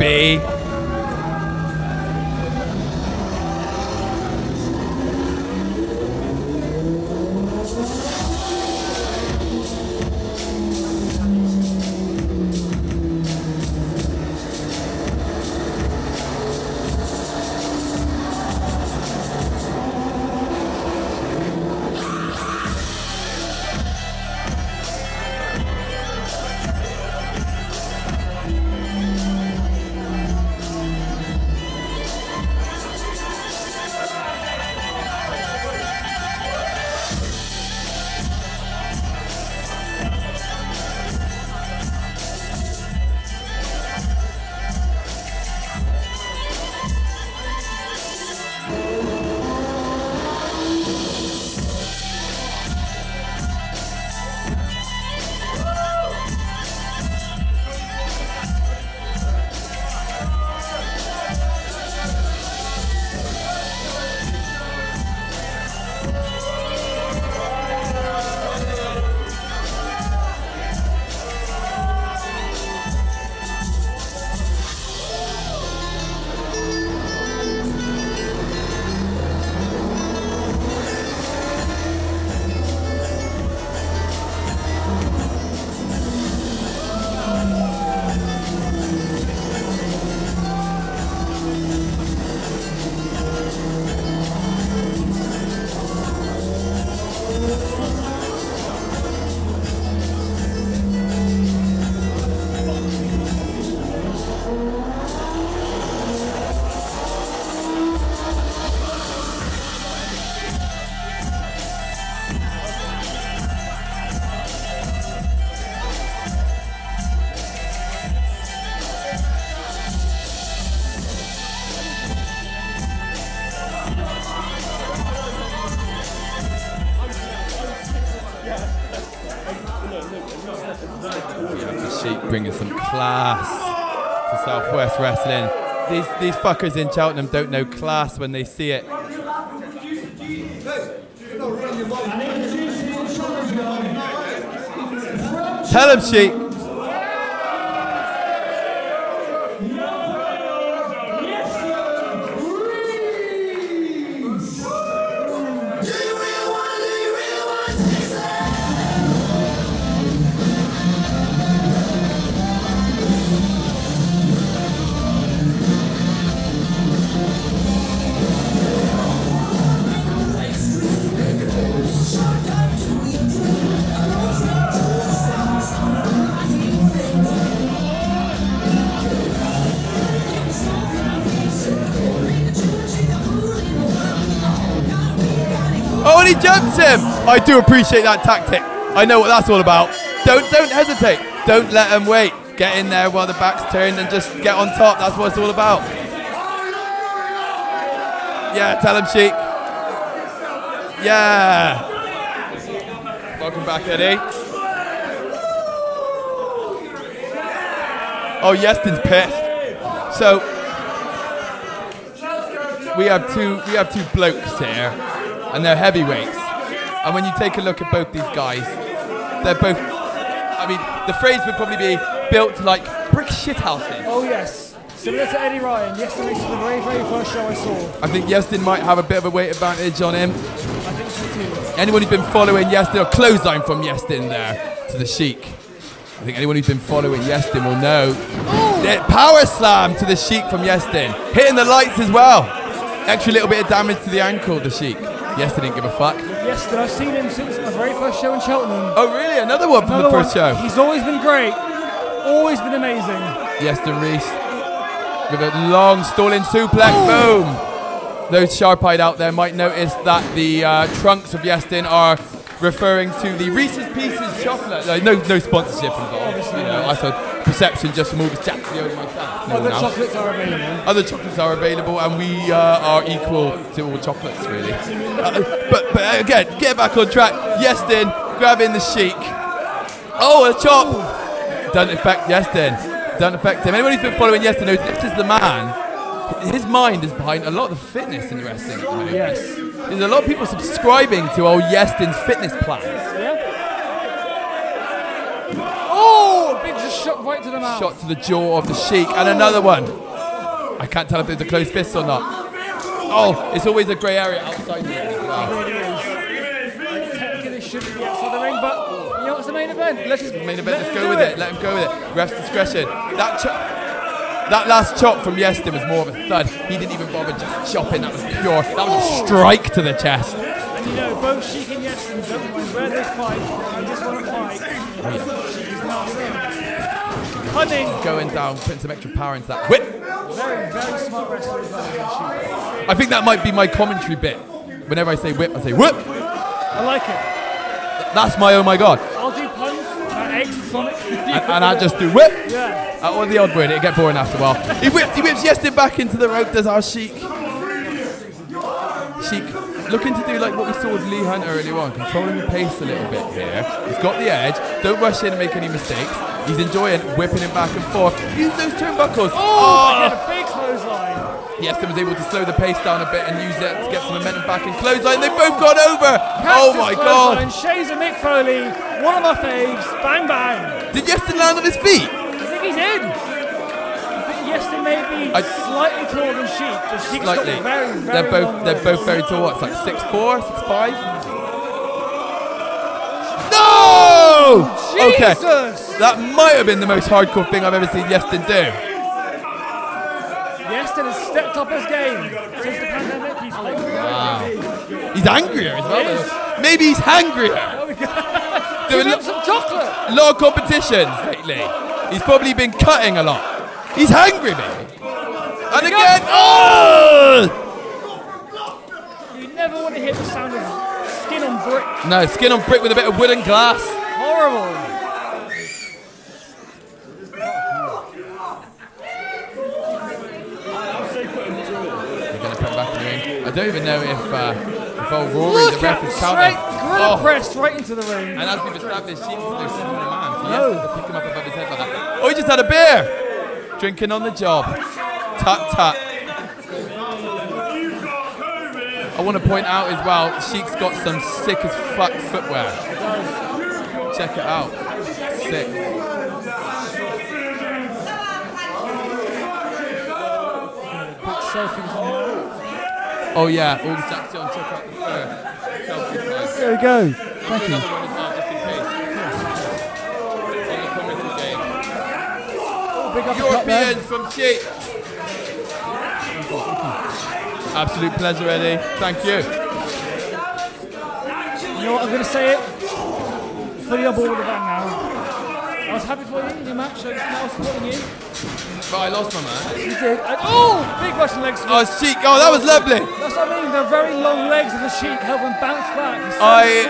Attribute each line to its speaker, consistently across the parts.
Speaker 1: Baby. Sheikh bringing some class to Southwest Wrestling. These these fuckers in Cheltenham don't know class when they see it. Tell him, Sheikh. Jumps him. I do appreciate that tactic. I know what that's all about. Don't don't hesitate. Don't let him wait. Get in there while the back's turned and just get on top. That's what it's all about. Yeah, tell him, Sheikh. Yeah. Welcome back, Eddie. Oh, Iestyn's pissed. So we have two we have two blokes here, and they're heavyweights. And when you take a look at both these guys, they're both. I mean, the phrase would probably be built like brick shithouses.
Speaker 2: Oh yes, similar to Eddie Ryan. Yesterday was the very, very first show I saw.
Speaker 1: I think Iestyn might have a bit of a weight advantage on him.
Speaker 2: I think so too.
Speaker 1: Anyone who's been following Iestyn, or clothesline from Iestyn there to the Sheikh. I think anyone who's been following Iestyn will know. Yeah, power slam to the Sheikh from Iestyn. Hitting the lights as well. Extra little bit of damage to the ankle, the Sheikh. Iestyn didn't give a fuck.
Speaker 2: Iestyn, I've seen him since my very first show in Cheltenham.
Speaker 1: Oh, really? Another one from
Speaker 2: Another
Speaker 1: the first show.
Speaker 2: He's always been great. Always been amazing.
Speaker 1: Iestyn Rees with a long stalling suplex. Boom. Those sharp-eyed out there might notice that the uh, trunks of Iestyn are referring to the Reese's Pieces chocolate. Uh, no, no sponsorship involved. You know, I said perception just from August Jackson myself.
Speaker 2: Other
Speaker 1: else.
Speaker 2: chocolates are available.
Speaker 1: Other chocolates are available, and we uh, are equal to all chocolates, really. Uh, but, but again, get back on track. Yes, Iestyn grabbing the Sheikh. Oh, a chop! Doesn't affect Iestyn. Doesn't affect him. Anyone who's been following Iestyn knows this is the man. His mind is behind a lot of the fitness in wrestling at the moment.
Speaker 2: Yes.
Speaker 1: There's a lot of people subscribing to old Iestyn's fitness plans.
Speaker 2: Yeah. Oh, big just shot right to the mouth.
Speaker 1: Shot to the jaw of the Sheikh, and another one. I can't tell if it's a close fist or not. Oh, it's always a grey area outside the ring as well.
Speaker 2: It. Technically, it shouldn't be outside the ring, but you know what's the main event? Let's just
Speaker 1: Main event,
Speaker 2: let
Speaker 1: let's go with it. Let him go with it. Ref's discretion. That that last chop from Iestyn was more of a thud. He didn't even bother just chopping. That was pure. That was a oh. strike to the chest.
Speaker 2: And you know, both Sheikh and Iestyn don't mind where they fight. They just want to fight. Oh, sheik is not them. Cunning,
Speaker 1: Going down, putting some extra power into that whip.
Speaker 2: very, very smart wrestler as well. Sheikh.
Speaker 1: I think that might be my commentary bit. Whenever I say whip, I say whip.
Speaker 2: I like it.
Speaker 1: That's my oh my god.
Speaker 2: I'll do puns, uh, eggs, Sonic.
Speaker 1: And, and I just do whip.
Speaker 2: Yeah.
Speaker 1: Uh, or the odd word, it'll get boring after a while. He whips, he whips Iestyn back into the rope, does our Sheikh. Sheikh looking to do like what we saw with Lee Hunter earlier on, controlling the pace a little bit here. He's got the edge, don't rush in and make any mistakes. He's enjoying whipping him back and forth. Use those turnbuckles.
Speaker 2: Oh,
Speaker 1: Oh!
Speaker 2: a big clothesline.
Speaker 1: Iestyn was able to slow the pace down a bit and use that to get some momentum back in clothesline. They both got over. oh my god.
Speaker 2: And Shays and Mick Foley, one of my faves. Bang bang.
Speaker 1: Did Iestyn land on his feet?
Speaker 2: I think he's in. Think may be
Speaker 1: I-
Speaker 2: slightly taller than Sheikh, but Sheikh's
Speaker 1: Slightly.
Speaker 2: got very, very
Speaker 1: They're both
Speaker 2: long
Speaker 1: they're
Speaker 2: legs.
Speaker 1: both very tall. What's like six four, six five? No! Okay. That might have been the most hardcore thing I've ever seen Iestyn do.
Speaker 2: Iestyn has stepped up his game since the pandemic. He's playing
Speaker 1: Wow. He's angrier as well.
Speaker 2: He.
Speaker 1: Maybe he's hangrier.
Speaker 2: Give
Speaker 1: Doing
Speaker 2: him
Speaker 1: lo-
Speaker 2: some chocolate.
Speaker 1: a lot of competitions lately. He's probably been cutting a lot. He's hangry, man. And again, oh!
Speaker 2: You never want to hear the sound of skin on brick.
Speaker 1: No, skin on brick with a bit of wood and glass.
Speaker 2: Horrible.
Speaker 1: They're going to put back in the ring. I don't even know if, uh, if old Rory,
Speaker 2: Look
Speaker 1: the ref,
Speaker 2: at
Speaker 1: is
Speaker 2: straight
Speaker 1: counting.
Speaker 2: gorilla
Speaker 1: Oh.
Speaker 2: press right into the ring.
Speaker 1: And as we've established, Sheikh's no smaller man. So
Speaker 2: No.
Speaker 1: to pick him up above his head like that. Oh, he just had a beer. Drinking on the job. Tut tut. I want to point out as well, Sheikh's got some sick as fuck footwear. Check it out. Sick.
Speaker 2: Quick selfies on there.
Speaker 1: Oh yeah, August Jackson, check out the fur.
Speaker 2: There we go.
Speaker 1: Thank you. Another one as well, just in case. On the commentary game.
Speaker 2: Big there.
Speaker 1: Europeans from Sheikh. Absolute pleasure, Eddie. Thank you.
Speaker 2: You know what, I'm going to say it. Fully on board with the band now. I was happy for you in your match, so I'm supporting you.
Speaker 1: But I lost my man.
Speaker 2: You did. And, oh, big Russian legs. sweep.
Speaker 1: Oh, Sheikh. Oh, that was lovely.
Speaker 2: That's what I mean. They're very long legs of the Sheikh help him bounce back. So
Speaker 1: I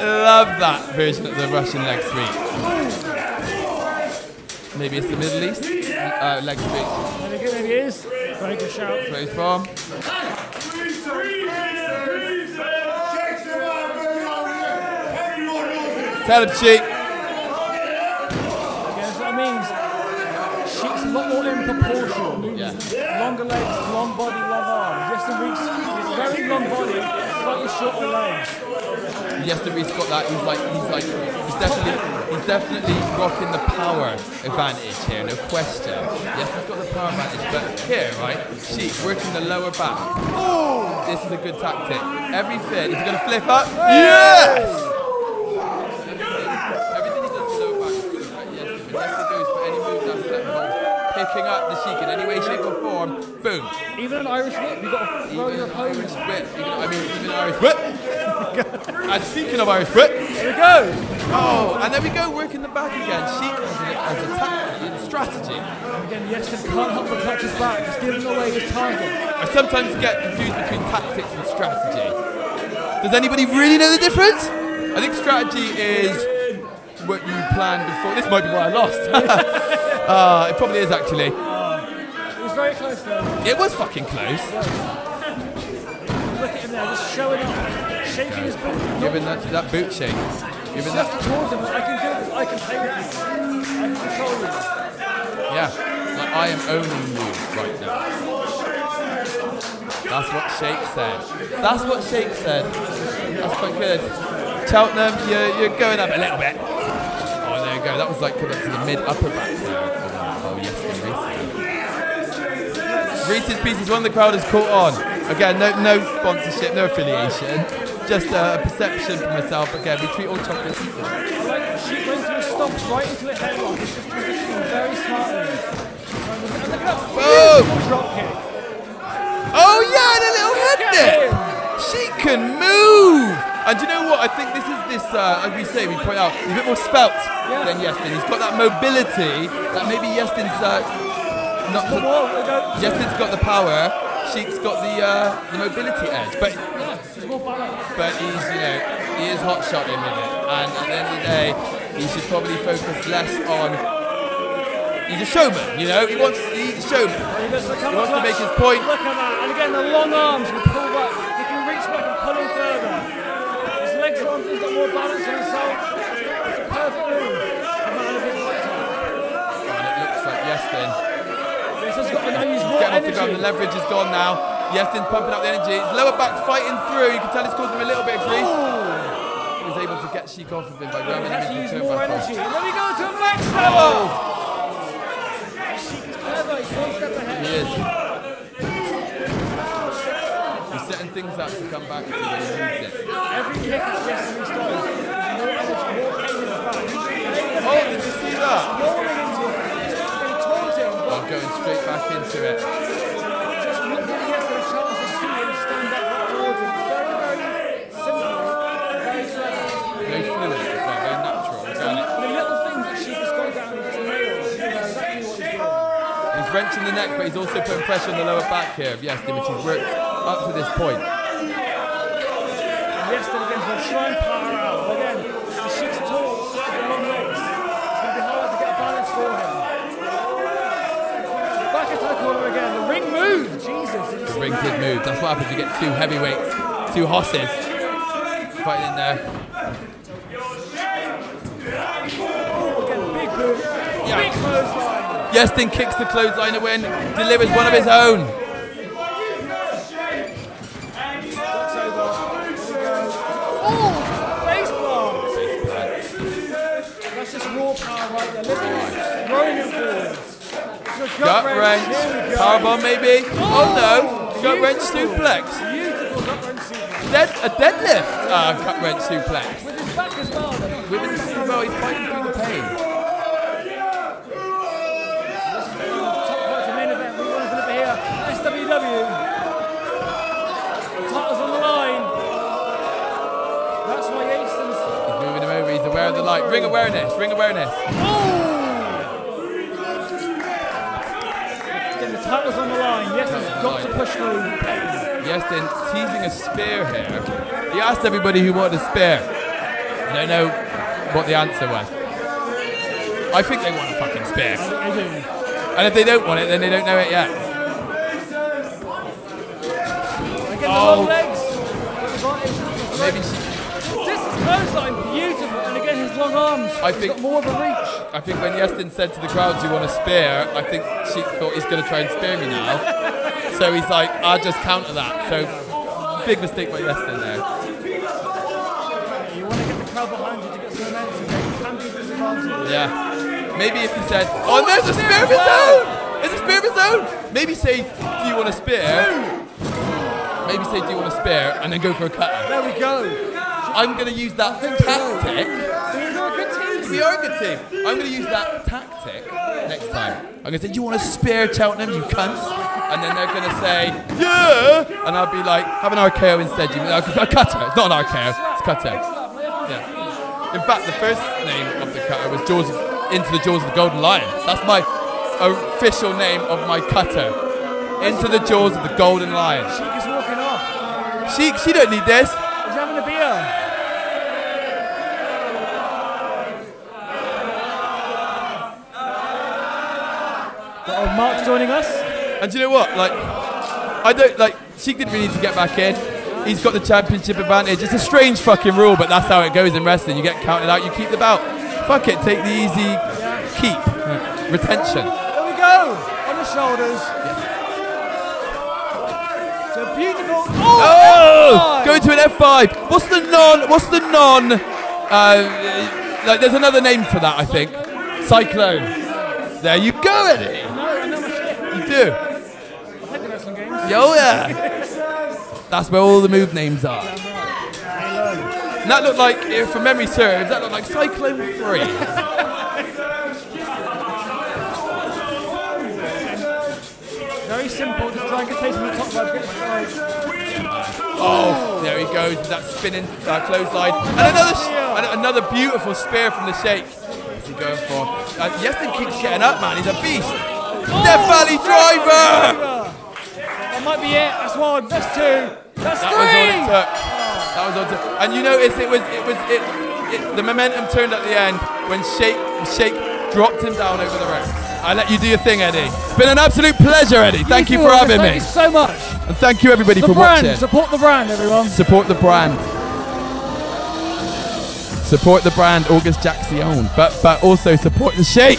Speaker 1: love that version of the Russian leg sweep. Maybe it's the Middle East uh, sweep.
Speaker 2: Maybe, it is. Very good shout.
Speaker 1: Where he's from. Tell him, Sheikh.
Speaker 2: Again, that's what it means. Sheikh's a lot more in proportion.
Speaker 1: Yeah.
Speaker 2: Longer legs, long body, long arms. Iestyn Rees, he's very long body, slightly shorter legs.
Speaker 1: Iestyn he's got that. He's like, he's like, he's definitely, he's definitely rocking the power advantage here, no question. Yes, he's got the power advantage, but here, right, Sheikh working the lower back. Oh, this is a good tactic. Everything. Is he gonna flip up? Yes. Everything he does with the lower back is good, right? Yes, but Iestyn goes for any move that's that involves picking up the Sheikh in any way, shape, or form. Boom.
Speaker 2: Even an Irish whip, you've got to throw your
Speaker 1: Even Irish
Speaker 2: opponent.
Speaker 1: whip. Even, I mean, even Irish whip. and speaking of Irish whip.
Speaker 2: Here we go.
Speaker 1: Oh, and there we go working the back again. Sheikh has a, has a tactic and strategy.
Speaker 2: Again, Iestyn can't help but clutch his back, just giving away his target.
Speaker 1: I sometimes get confused between tactics and strategy. Does anybody really know the difference? I think strategy is what you planned before. This might be why I lost. uh, it probably is actually.
Speaker 2: It was very close though.
Speaker 1: It was fucking close.
Speaker 2: Look at him there, just showing off, shaking his boot.
Speaker 1: Given that, that boot shake.
Speaker 2: Just
Speaker 1: that,
Speaker 2: towards him, I can do this, I can play with you. I can control you.
Speaker 1: yeah. Like I am owning you right now. That's what Shake said. That's what Shake said. That's quite good. Cheltenham, you're, you're going up a little bit. Oh, there you go. That was like to the mid upper back there. Oh, yes, Reese. Reese's Pieces, one of the crowd has caught on. Again, no, no sponsorship, no affiliation. Just a perception for myself. Again, we treat all chocolates equal.
Speaker 2: Like she went to a stop right into a headlock. It's just positioning very smartly. And look at that
Speaker 1: Boom!
Speaker 2: beautiful drop kick.
Speaker 1: Oh yeah, and a little head dip. She can move. And do you know what? I think this is this, uh, as we say, we point out, he's a bit more spelt
Speaker 2: Yeah.
Speaker 1: than Iestyn. He's got that mobility that maybe Iestyn's uh, not.
Speaker 2: Come on.
Speaker 1: Iestyn's got the power. Sheikh's got the uh, the mobility edge, but
Speaker 2: She's more balanced.
Speaker 1: but he's you know he is hot shotting with it, and at the end of the day, he should probably focus less on. He's a showman, you know. He wants he's a showman.
Speaker 2: He goes for the
Speaker 1: He wants to make his point.
Speaker 2: Look at that. And again, the long arms can pull back. He can reach back and pull him further. His legs are on. He's got more balance on himself. It's a perfect move. Come of his fighter.
Speaker 1: And it looks like Yestin
Speaker 2: This has got to use more
Speaker 1: getting off the ground. The leverage is gone now. Iestyn's pumping up the energy. His lower back fighting through. You can tell it's causing him a little bit of grief. Oh. He was able to get Sheikh off of him by
Speaker 2: has
Speaker 1: him
Speaker 2: to
Speaker 1: into
Speaker 2: more energy. And then we go to a max oh. level.
Speaker 1: Oh,
Speaker 2: Sheikh is clever. He's one step ahead.
Speaker 1: he is. He's setting things up to come back to when he needs it.
Speaker 2: Every kick that Iestyn does, more energy, more pain in his back.
Speaker 1: Oh, did you see that?
Speaker 2: Rolling into it. Just been taunting, but
Speaker 1: I'm going straight back into it.
Speaker 2: Very, very
Speaker 1: natural.
Speaker 2: The little that she down he's
Speaker 1: wrenching the neck, but he's also putting pressure on the lower back here which he's worked up to this point.
Speaker 2: Iestyn again, he'll try and power out. But again, the Sheikh's tall, with the long legs. It's going to be hard to get a balance for him. Back into the corner again. The ring moved. Jesus. it just
Speaker 1: The ring did
Speaker 2: snapped.
Speaker 1: move. That's what happens. You get two heavyweights, two horses fighting in there.
Speaker 2: Move.
Speaker 1: Iestyn kicks the clothesline away win, delivers one of his own.
Speaker 2: Ducks over. Here we go. Oh, face plant. That's just raw power right there. Literally throwing him forwards. It's a
Speaker 1: Gut wrench,
Speaker 2: Here we go.
Speaker 1: powerbomb maybe. Oh no, gut wrench suplex.
Speaker 2: Beautiful gut wrench suplex.
Speaker 1: Dead, a deadlift uh, gut wrench suplex.
Speaker 2: With his back as well.
Speaker 1: With his well, he's fighting through the pain.
Speaker 2: Top event. We want to here. SWW. The title's on the line. That's why Iestyn's.
Speaker 1: He's moving him over. He's aware of the light. Ring awareness. Ring awareness.
Speaker 2: Again, the title's on the line. Iestyn's
Speaker 1: Title's on
Speaker 2: got
Speaker 1: the
Speaker 2: to
Speaker 1: line.
Speaker 2: Push through.
Speaker 1: Iestyn teasing a spear here. He asked everybody who wanted a spear. I don't know what the answer was. I think they want a fucking spear. And if they don't want it, then they don't know it yet.
Speaker 2: Again, the
Speaker 1: Oh.
Speaker 2: long legs. Advantage.
Speaker 1: Maybe she,
Speaker 2: This is clothesline, beautiful. And again, his long arms.
Speaker 1: I
Speaker 2: He's
Speaker 1: think-
Speaker 2: got more of a reach.
Speaker 1: I think when Iestyn said to the crowd, "Do you want a spear?" I think she thought he's going to try and spear me now. So he's like, "I'll just counter that." So big mistake by Iestyn there.
Speaker 2: You want to get the crowd behind you to get some momentum. They can be disadvantaged.
Speaker 1: Yeah. Maybe if he said, "Oh, there's a spear of his own! There's a spear of his own!" Maybe say, "Do you want a spear?" Maybe say, "Do you want a spear?" and then go for a cutter.
Speaker 2: There we go.
Speaker 1: I'm going to use that tactic.
Speaker 2: These are a good team.
Speaker 1: We are a good team. I'm going to use that tactic next time. I'm going to say, "Do you want a spear, Cheltenham, you cunts?" And then they're going to say, "Yeah," and I'll be like, "Have an RKO instead." You a cutter? It's not an RKO. It's cutter. Yeah. In fact, the first name of the cutter was Jaws of, Into the Jaws of the Golden Lion. That's my official name of my cutter. Into the Jaws of the Golden Lion.
Speaker 2: Sheikh is walking off.
Speaker 1: She, she don't need this.
Speaker 2: He's having a beer. Mark's joining us.
Speaker 1: And do you know what? Like, I don't like. Sheikh didn't really need to get back in. He's got the championship advantage. It's a strange fucking rule, but that's how it goes in wrestling. You get counted out, you keep the belt. Fuck it, take the easy keep retention.
Speaker 2: There we go. On the shoulders. It's a beautiful.
Speaker 1: Oh,
Speaker 2: F5.
Speaker 1: going to an F5. What's the non? What's the non? Uh, like, there's another name for that, I think. Cyclone. There you go, Eddie.
Speaker 2: No, I know my shit.
Speaker 1: You do.
Speaker 2: I played the wrestling games.
Speaker 1: Yo, yeah. That's where all the move names are. And that looked like, if from memory serves, that looked like Cyclone 3.
Speaker 2: Very simple. Just try and get taste from the top. Get.
Speaker 1: Oh, there he goes with that spinning uh, clothesline. And another, and another beautiful spear from the Sheikh. What's he going for? Uh, Iestyn keeps getting up, man. He's a beast. Death Valley Driver!
Speaker 2: That might be it. That's one. That's two. That's
Speaker 1: That was all it
Speaker 2: three.
Speaker 1: took. That was all it took. And you notice it was, it was, it, it, the momentum turned at the end when Sheikh, Sheikh dropped him down over the ropes. I let you do your thing, Eddie. It's been an absolute pleasure, Eddie. Thank you,
Speaker 2: too,
Speaker 1: for having
Speaker 2: Thank
Speaker 1: me.
Speaker 2: Thank you so much.
Speaker 1: And thank you, everybody,
Speaker 2: The
Speaker 1: for
Speaker 2: brand.
Speaker 1: watching.
Speaker 2: Support the brand, everyone.
Speaker 1: Support the brand. Support the brand, August Jackson. But but also support the Sheikh,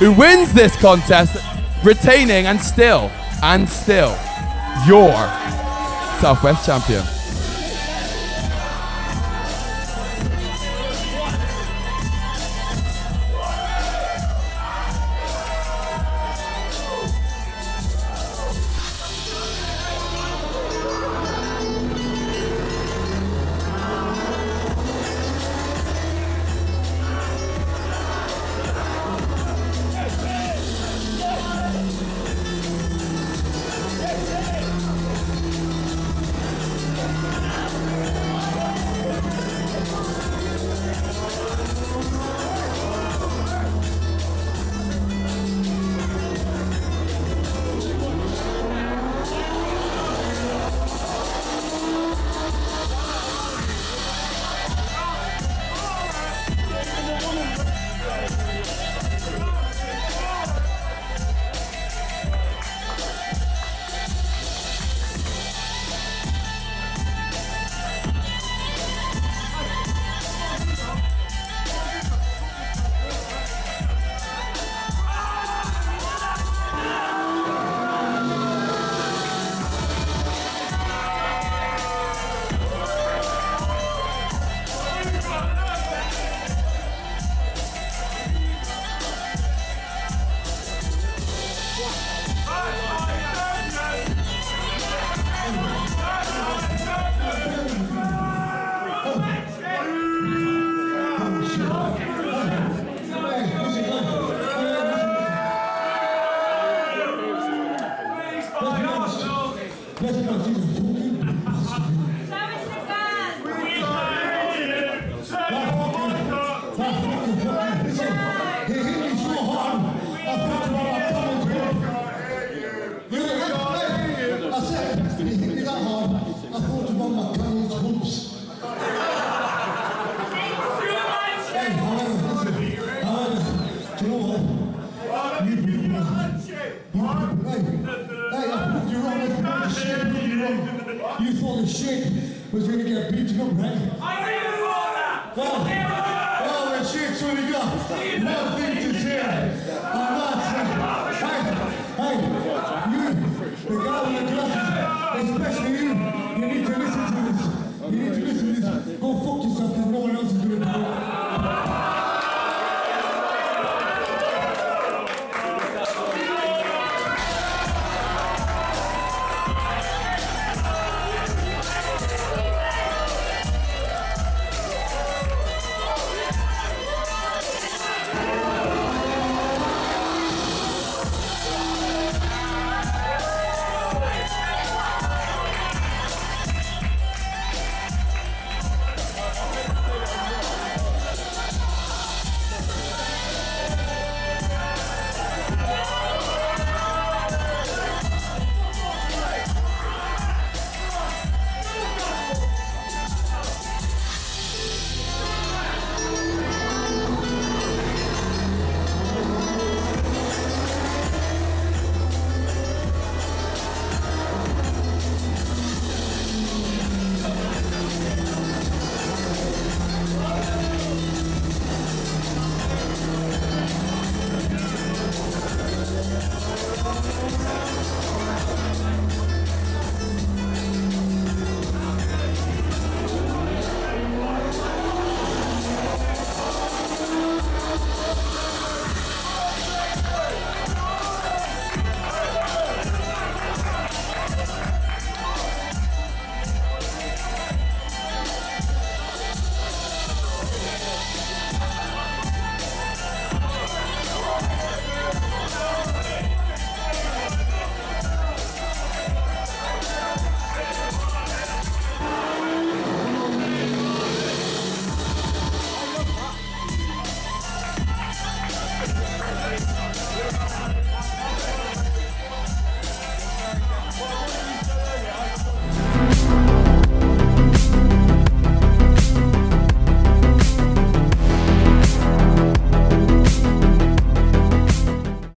Speaker 1: who wins this contest, retaining and still and still your Southwest champion.
Speaker 3: Get